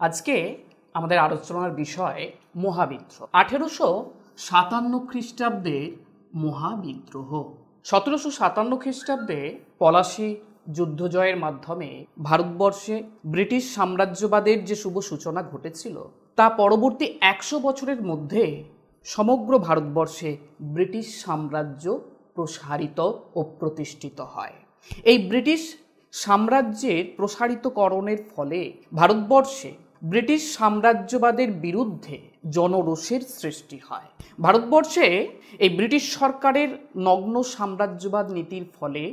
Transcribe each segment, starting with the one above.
আজকে আমাদের আলোচনার বিষয় মহাবিদ্রোহ। আঠেরোশো সাতান্ন খ্রিস্টাব্দে মহাবিদ্রোহ। সতেরোশো সাতান্ন খ্রিস্টাব্দে পলাশি যুদ্ধ জয়ের মাধ্যমে ভারতবর্ষে ব্রিটিশ সাম্রাজ্যবাদের যে শুভ সূচনা ঘটেছিল, তা পরবর্তী একশো বছরের মধ্যে সমগ্র ভারতবর্ষে ব্রিটিশ সাম্রাজ্য প্রসারিত ও প্রতিষ্ঠিত হয়। এই ব্রিটিশ সাম্রাজ্যের প্রসারিতকরণের ফলে ভারতবর্ষে ব্রিটিশ সাম্রাজ্যবাদের বিরুদ্ধে জনরোষের সৃষ্টি হয়। ভারতবর্ষে এই ব্রিটিশ সরকারের নগ্ন সাম্রাজ্যবাদ নীতির ফলে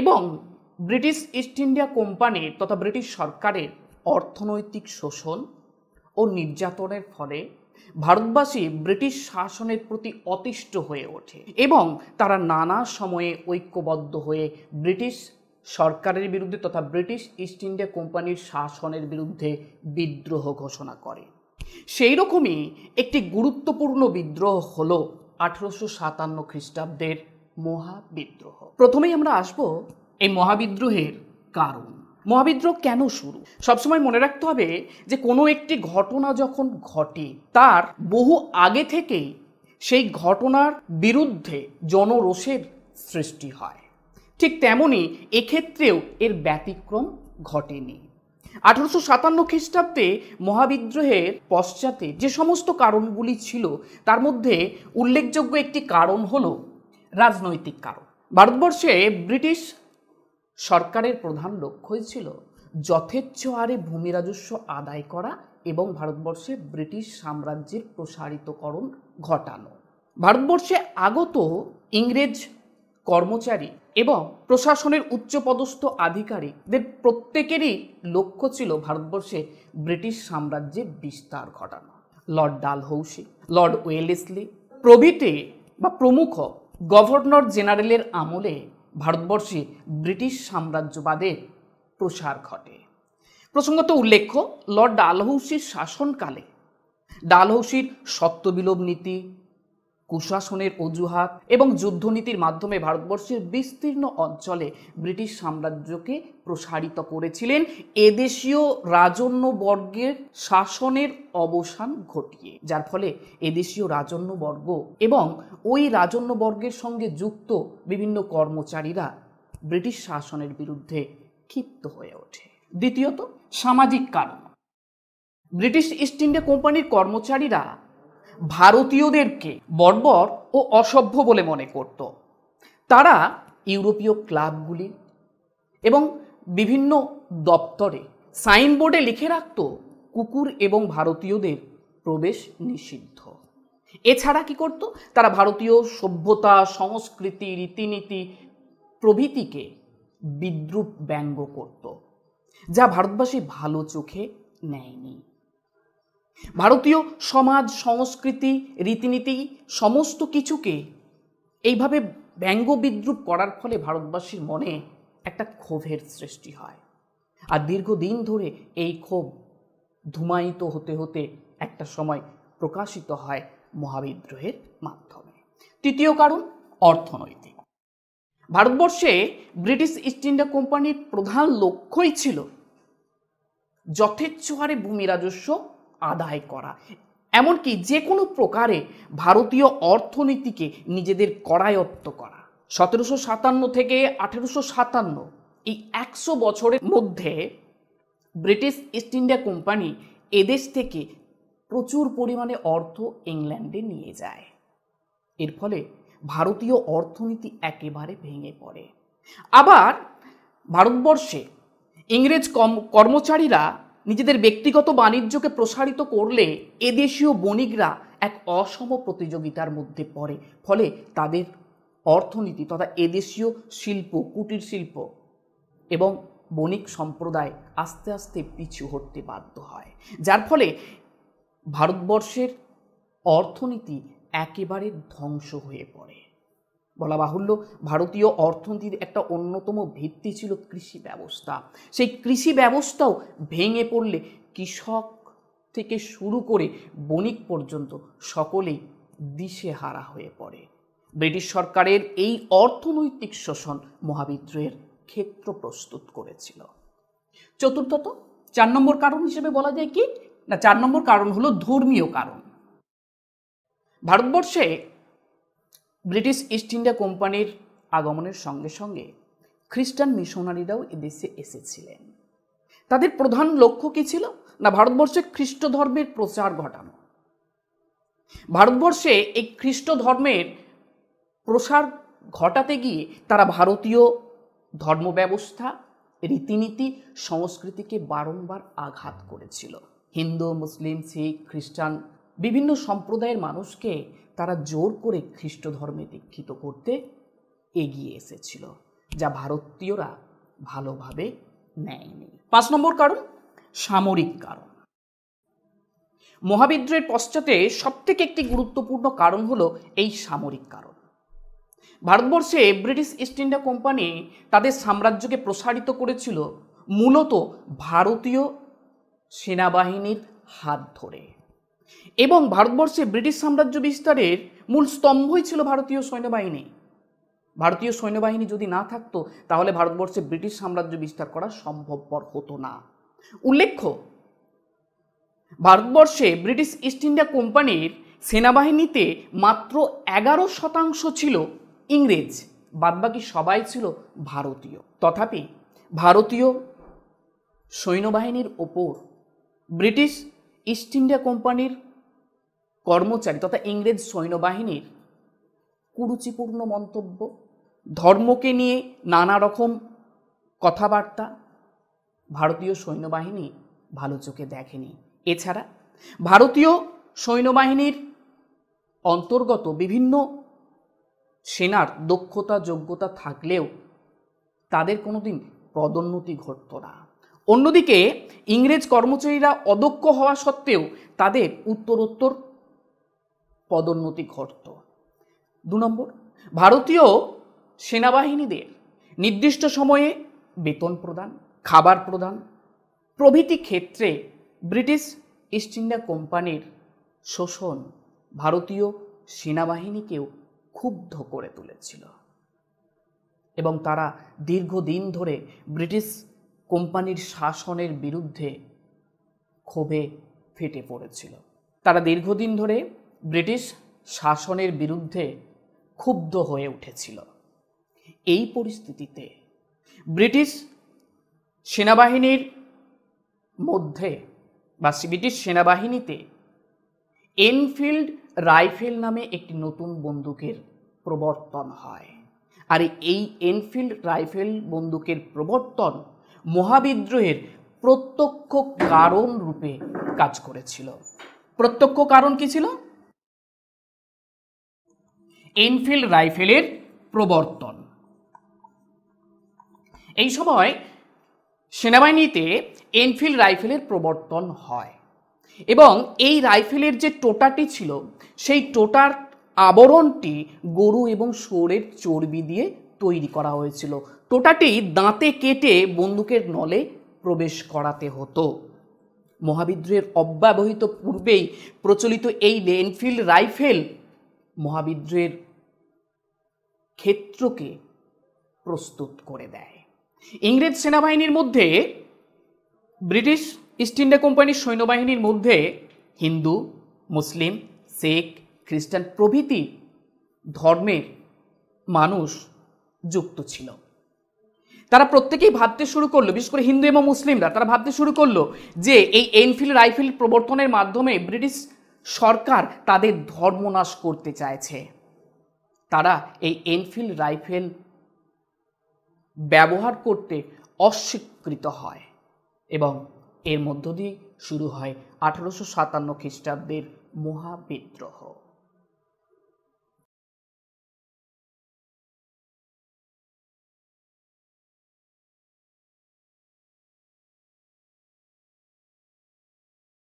এবং ব্রিটিশ ইস্ট ইন্ডিয়া কোম্পানির তথা ব্রিটিশ সরকারের অর্থনৈতিক শোষণ ও নির্যাতনের ফলে ভারতবাসী ব্রিটিশ শাসনের প্রতি অতিষ্ঠ হয়ে ওঠে এবং তারা নানা সময়ে ঐক্যবদ্ধ হয়ে ব্রিটিশ সরকারের বিরুদ্ধে তথা ব্রিটিশ ইস্ট ইন্ডিয়া কোম্পানির শাসনের বিরুদ্ধে বিদ্রোহ ঘোষণা করে। সেই রকমই একটি গুরুত্বপূর্ণ বিদ্রোহ হল আঠেরোশো সাতান্ন খ্রিস্টাব্দের মহাবিদ্রোহ। প্রথমেই আমরা আসব এই মহাবিদ্রোহের কারণ। মহাবিদ্রোহ কেন শুরু? সবসময় মনে রাখতে হবে যে কোনো একটি ঘটনা যখন ঘটে, তার বহু আগে থেকেই সেই ঘটনার বিরুদ্ধে জনরোষের সৃষ্টি হয়। ঠিক তেমনই এক্ষেত্রেও এর ব্যতিক্রম ঘটেনি। আঠারোশো সাতান্ন খ্রিস্টাব্দে মহাবিদ্রোহের পশ্চাতে যে সমস্ত কারণগুলি ছিল, তার মধ্যে উল্লেখযোগ্য একটি কারণ হল রাজনৈতিক কারণ। ভারতবর্ষে ব্রিটিশ সরকারের প্রধান লক্ষ্যই ছিল যথেচ্ছ হারে ভূমি রাজস্ব আদায় করা এবং ভারতবর্ষে ব্রিটিশ সাম্রাজ্যের প্রসারিতকরণ ঘটানো। ভারতবর্ষে আগত ইংরেজ কর্মচারী এবং প্রশাসনের উচ্চপদস্থ আধিকারিকদের প্রত্যেকেরই লক্ষ্য ছিল ভারতবর্ষে ব্রিটিশ সাম্রাজ্যের বিস্তার ঘটানো। লর্ড ডালহৌসি, লর্ড ওয়েলেসলি প্রভৃতি বা প্রমুখ গভর্নর জেনারেলের আমলে ভারতবর্ষে ব্রিটিশ সাম্রাজ্যবাদের প্রসার ঘটে। প্রসঙ্গত উল্লেখ্য লর্ড ডালহৌসির শাসনকালে ডালহৌসির সত্যবিলোপ নীতি কুশাসনের অজুহাত এবং যুদ্ধনীতির মাধ্যমে ভারতবর্ষের বিস্তীর্ণ অঞ্চলে ব্রিটিশ সাম্রাজ্যকে প্রসারিত করেছিলেন, এদেশীয় রাজন্য বর্গের শাসনের অবসান ঘটিয়ে। যার ফলে এদেশীয় রাজন্য বর্গ এবং ওই রাজন্য বর্গের সঙ্গে যুক্ত বিভিন্ন কর্মচারীরা ব্রিটিশ শাসনের বিরুদ্ধে ক্ষিপ্ত হয়ে ওঠে। দ্বিতীয়ত, সামাজিক কারণ। ব্রিটিশ ইস্ট ইন্ডিয়া কোম্পানির কর্মচারীরা ভারতীয়দেরকে বর্বর ও অসভ্য বলে মনে করত। তারা ইউরোপীয় ক্লাবগুলি এবং বিভিন্ন দপ্তরে সাইনবোর্ডে লিখে রাখত, কুকুর এবং ভারতীয়দের প্রবেশ নিষিদ্ধ। এছাড়া কি করত? তারা ভারতীয় সভ্যতা, সংস্কৃতি, রীতিনীতি প্রভৃতিকে বিদ্রুপ ব্যঙ্গ করত, যা ভারতবাসী ভালো চোখে নেয়নি। ভারতীয় সমাজ, সংস্কৃতি, রীতিনীতি সমস্ত কিছুকে এইভাবে ব্যঙ্গ বিদ্রুপ করার ফলে ভারতবাসীর মনে একটা ক্ষোভের সৃষ্টি হয়। আর দীর্ঘদিন ধরে এই ক্ষোভ ধুমায়িত হতে হতে একটা সময় প্রকাশিত হয় মহাবিদ্রোহের মাধ্যমে। তৃতীয় কারণ, অর্থনৈতিক। ভারতবর্ষে ব্রিটিশ ইস্ট ইন্ডিয়া কোম্পানির প্রধান লক্ষ্যই ছিল যথেচ্ছ হারে ভূমি রাজস্ব আদায় করা। এমনকি যে কোনো প্রকারে ভারতীয় অর্থনীতিকে নিজেদের করায়ত্ত করা। সতেরোশো সাতান্ন থেকে আঠেরোশো সাতান্ন, এই একশো বছরের মধ্যে ব্রিটিশ ইস্ট ইন্ডিয়া কোম্পানি এদেশ থেকে প্রচুর পরিমাণে অর্থ ইংল্যান্ডে নিয়ে যায়। এর ফলে ভারতীয় অর্থনীতি একেবারে ভেঙে পড়ে। আবার ভারতবর্ষে ইংরেজ কর্মচারীরা নিজেদের ব্যক্তিগত বাণিজ্যকে প্রসারিত করলে এদেশীয় বণিকরা এক অসম প্রতিযোগিতার মধ্যে পড়ে। ফলে তাদের অর্থনীতি তথা এদেশীয় শিল্প, কুটির শিল্প এবং বণিক সম্প্রদায় আস্তে আস্তে পিছু হটতে বাধ্য হয়। যার ফলে ভারতবর্ষের অর্থনীতি একেবারে ধ্বংস হয়ে পড়ে। বলা বাহুল্য, ভারতীয় অর্থনীতির একটা অন্যতম ভিত্তি ছিল কৃষি ব্যবস্থা। সেই কৃষি ব্যবস্থাও ভেঙে পড়লে কৃষক থেকে শুরু করে বণিক পর্যন্ত সকলেই দিশেহারা হয়ে পড়ে। ব্রিটিশ সরকারের এই অর্থনৈতিক শোষণ মহাবিদ্রোহের ক্ষেত্র প্রস্তুত করেছিল। চতুর্থত, চার নম্বর কারণ হিসেবে বলা যায় কি? না, চার নম্বর কারণ হলো ধর্মীয় কারণ। ভারতবর্ষে ব্রিটিশ ইস্ট ইন্ডিয়া কোম্পানির আগমনের সঙ্গে সঙ্গে খ্রিস্টান মিশনারিরাও এদেশে এসেছিলেন। তাদের প্রধান লক্ষ্য কী ছিল? না, ভারতবর্ষে খ্রিস্ট ধর্মের প্রচার ঘটানো? ভারতবর্ষে এই খ্রিস্ট ধর্মের প্রসার ঘটাতে গিয়ে তারা ভারতীয় ধর্ম ব্যবস্থা রীতিনীতি, সংস্কৃতিকে বারংবার আঘাত করেছিল। হিন্দু, মুসলিম, শিখ, খ্রিস্টান বিভিন্ন সম্প্রদায়ের মানুষকে তারা জোর করে খ্রিস্ট ধর্মে দীক্ষিত করতে এগিয়ে এসেছিল, যা ভারতীয়রা ভালোভাবে নেয়নি। পাঁচ নম্বর কারণ, সামরিক কারণ। মহাবিদ্রোহের পশ্চাতে সবথেকে একটি গুরুত্বপূর্ণ কারণ হলো এই সামরিক কারণ। ভারতবর্ষে ব্রিটিশ ইস্ট ইন্ডিয়া কোম্পানি তাদের সাম্রাজ্যকে প্রসারিত করেছিল মূলত ভারতীয় সেনাবাহিনীর হাত ধরে। এবং ভারতবর্ষে ব্রিটিশ সাম্রাজ্য বিস্তারের মূল স্তম্ভই ছিল ভারতীয় সৈন্যবাহিনী। ভারতীয় সৈন্যবাহিনী যদি না থাকতো, তাহলে ভারতবর্ষে ব্রিটিশ সাম্রাজ্য বিস্তার করা সম্ভবপর হতো না। উল্লেখ্য, ভারতবর্ষে ব্রিটিশ ইস্ট ইন্ডিয়া কোম্পানির সেনাবাহিনীতে মাত্র এগারো শতাংশ ছিল ইংরেজ, বাদবাকি সবাই ছিল ভারতীয়। তথাপি ভারতীয় সৈন্যবাহিনীর ওপর ব্রিটিশ ইস্ট ইন্ডিয়া কোম্পানির কর্মচারী তথা ইংরেজ সৈন্যবাহিনীর কুরুচিপূর্ণ মন্তব্য, ধর্মকে নিয়ে নানা রকম কথাবার্তা ভারতীয় সৈন্যবাহিনী ভালো চোখে দেখেনি। এছাড়া ভারতীয় সৈন্যবাহিনীর অন্তর্গত বিভিন্ন সেনার দক্ষতা, যোগ্যতা থাকলেও তাদের কোনোদিন পদোন্নতি ঘটত না। অন্যদিকে, ইংরেজ কর্মচারীরা অদক্ষ হওয়া সত্ত্বেও তাদের উত্তরোত্তর পদোন্নতি ঘটত। দু নম্বর, ভারতীয় সেনাবাহিনীদের নির্দিষ্ট সময়ে বেতন প্রদান, খাবার প্রদান, প্রভৃতি ক্ষেত্রে ব্রিটিশ ইস্ট ইন্ডিয়া কোম্পানির শোষণ ভারতীয় সেনাবাহিনীকেও ক্ষুব্ধ করে তুলেছিল। এবং তারা দীর্ঘদিন ধরে ব্রিটিশ কোম্পানির শাসনের বিরুদ্ধে ক্ষোভে ফেটে পড়েছিল। তারা দীর্ঘদিন ধরে ব্রিটিশ শাসনের বিরুদ্ধে ক্ষুব্ধ হয়ে উঠেছিল। এই পরিস্থিতিতে ব্রিটিশ সেনাবাহিনীর মধ্যে বা ব্রিটিশ সেনাবাহিনীতে এনফিল্ড রাইফেল নামে একটি নতুন বন্দুকের প্রবর্তন হয়। আর এই এনফিল্ড রাইফেল বন্দুকের প্রবর্তন মহাবিদ্রোহের প্রত্যক্ষ কারণ রূপে কাজ করেছিল। প্রত্যক্ষ কারণ কি ছিল? এনফিল্ড রাইফেলের প্রবর্তন। এই সময় সেনাবাহিনীতে এনফিল্ড রাইফেলের প্রবর্তন হয় এবং এই রাইফেলের যে টোটাটি ছিল, সেই টোটার আবরণটি গরু এবং শুয়োরের চর্বি দিয়ে তৈরি করা হয়েছিল। টোটাটি দাঁতে কেটে বন্দুকের নলে প্রবেশ করাতে হতো। মহাবিদ্রোহের অব্যবহিত পূর্বেই প্রচলিত এই এনফিল্ড রাইফেল মহাবিদ্রোহের ক্ষেত্রকে প্রস্তুত করে দেয়। ইংরেজ সেনাবাহিনীর মধ্যে, ব্রিটিশ ইস্ট ইন্ডিয়া কোম্পানির সৈন্যবাহিনীর মধ্যে হিন্দু, মুসলিম, শিখ, খ্রিস্টান প্রভৃতি ধর্মের মানুষ যুক্ত ছিল। তারা প্রত্যেকেই ভাবতে শুরু করল, বিশেষ করে হিন্দু এবং মুসলিমরা, তারা ভাবতে শুরু করল যে এই এনফিল্ড রাইফেল প্রবর্তনের মাধ্যমে ব্রিটিশ সরকার তাদের ধর্মনাশ করতে চাইছে। তারা এই এনফিল্ড রাইফেল ব্যবহার করতে অস্বীকৃত হয় এবং এর মধ্য দিয়ে শুরু হয় আঠারোশো সাতান্ন খ্রিস্টাব্দের মহাবিদ্রোহ।